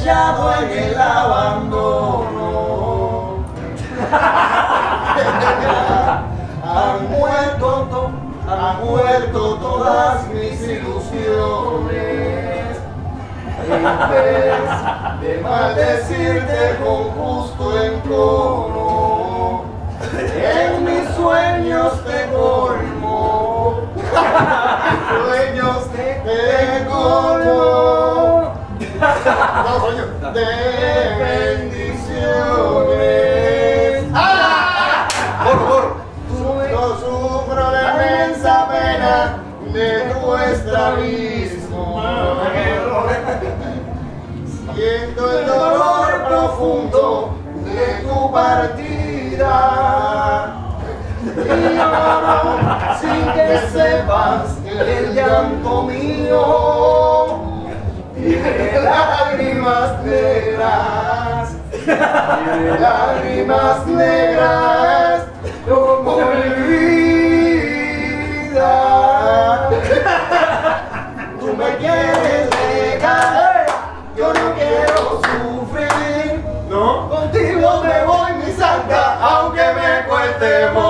echado en el abandono. han muerto, to- han muerto todas mis ilusiones. En vez de maldecirte con De bendiciones. ¡Ah! Borro, borro. No sufro la inmensa pena de tu estrabismo. Siento el dolor profundo de tu partida. Y lloro sin que sepas el llanto mío tiene lágrimas negras, tiene lágrimas negras como mi vida. Tú me quieres dejar, yo no quiero sufrir. No, contigo me voy mi santa, aunque me cueste morir.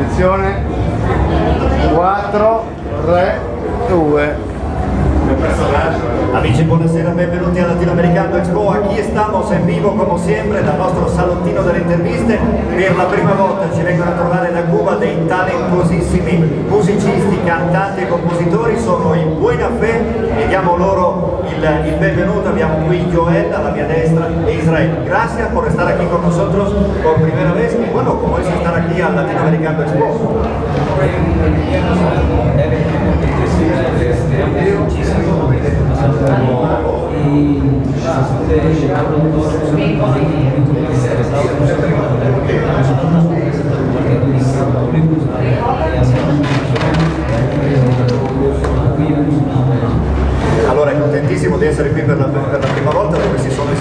attenzione, 4, 3, 2. Amici, buonasera, benvenuti al Latinoamericano Expo. Aquí estamos en vivo, como siempre, dal nostro salottino delle interviste. Per la prima volta ci vengono a trovare da Cuba dei talentosissimi musicisti, cantanti e compositori. Sono in buona fe e diamo loro il, il benvenuto. Abbiamo qui Joel alla mia destra e Israel. Gracias por estar aquí con nosotros por primera vez y bueno, como es estar aquí al Latinoamericano Expo. Allora è contentissimo di essere qui per la, per la prima volta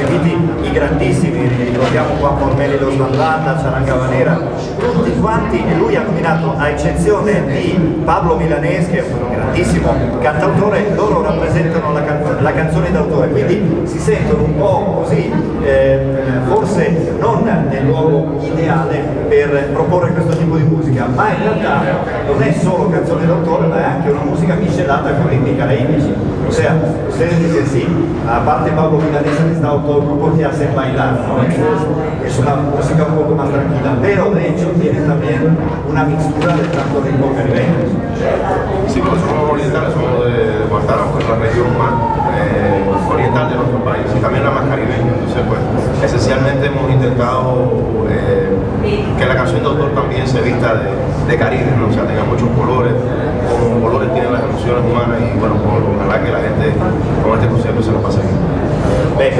esibiti i grandissimi, ricordiamo qua Mormelli Los Banda, Ciaranga Vanera, tutti quanti lui ha nominato a eccezione di Pablo Milanes che è un grandissimo cantautore, loro rappresentano la, can- la canzone d'autore, quindi si sentono un po' così, eh, forse non nel luogo ideale per proporre questo tipo di musica, ma in realtà non è solo canzone d'autore, ma è anche una musica miscelata con ritmi caraibici. O sea, ustedes dicen sí, aparte Pablo Milanesa que está todo el grupo que hace bailar, ¿no? Es una música un poco más tranquila, pero de hecho tiene también una mixtura de tanto ritmo caribeño. Sí, porque somos orientales, somos de Guantánamo, que es la región más eh, oriental de nuestro país y también la más caribeña. Entonces, pues, esencialmente hemos intentado eh, que la canción de autor también se vista de, de Caribe, ¿no? o sea, tenga muchos colores, como colores tienen las emociones humanas y bueno, pues, ojalá que la gente con este concierto se lo pase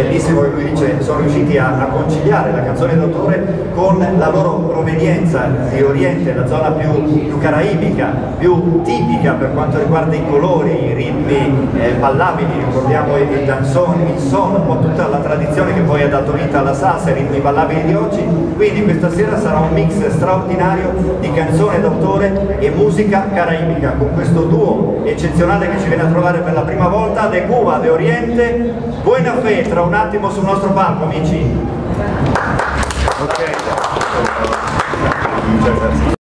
bellissimo, lui dice, sono riusciti a, a conciliare la canzone d'autore con la loro provenienza di Oriente, la zona più, più caraibica, più tipica per quanto riguarda i colori, i ritmi eh, ballabili, ricordiamo il danzone, il son, un po' tutta la tradizione che poi ha dato vita alla salsa, i ritmi ballabili di oggi, quindi questa sera sarà un mix straordinario di canzone d'autore e musica caraibica, con questo duo eccezionale che ci viene a trovare per la prima volta, De Cuba, De Oriente, Buena Fe, tra un attimo sul nostro palco, amici. Okay.